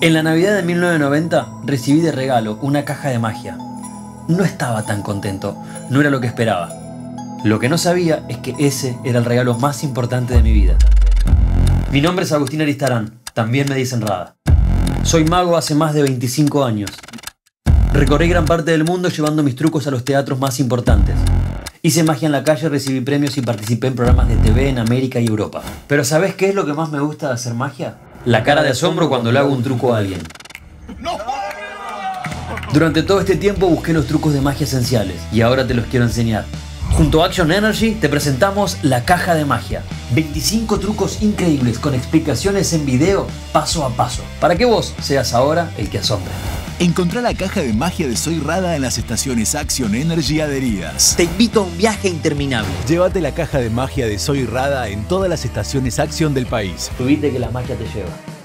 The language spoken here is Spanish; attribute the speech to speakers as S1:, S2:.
S1: En la Navidad de 1990 recibí de regalo una caja de magia. No estaba tan contento, no era lo que esperaba. Lo que no sabía es que ese era el regalo más importante de mi vida. Mi nombre es Agustín Aristarán, también me dicen Rada. Soy mago hace más de 25 años. Recorrí gran parte del mundo llevando mis trucos a los teatros más importantes. Hice magia en la calle, recibí premios y participé en programas de TV en América y Europa. Pero ¿sabes qué es lo que más me gusta de hacer magia? La cara de asombro cuando le hago un truco a alguien. Durante todo este tiempo busqué los trucos de magia esenciales y ahora te los quiero enseñar. Junto a Action Energy te presentamos la caja de magia. 25 trucos increíbles con explicaciones en video paso a paso, para que vos seas ahora el que asombre.
S2: Encontrá la caja de magia de Soy Rada en las estaciones Action Energy adheridas.
S3: Te invito a un viaje interminable.
S4: Llévate la caja de magia de Soy Rada en todas las estaciones Action del país.
S1: Subite que la magia te lleva.